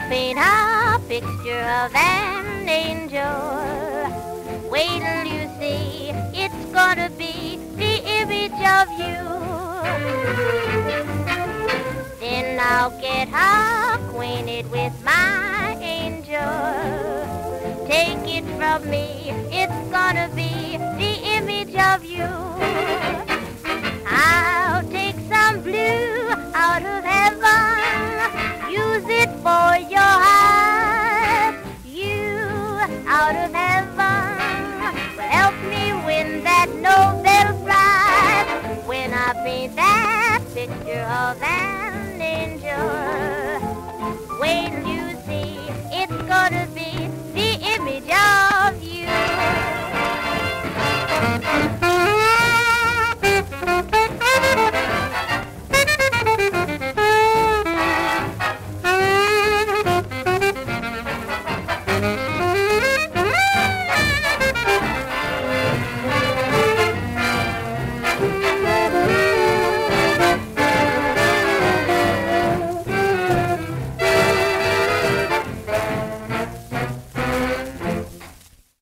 I'll paint a picture of an angel. Wait till you see, it's gonna be the image of you. Then I'll get acquainted with my angel. Take it from me, it's gonna be the image of you. Out of heaven help me win that Nobel Prize when I paint that picture of that.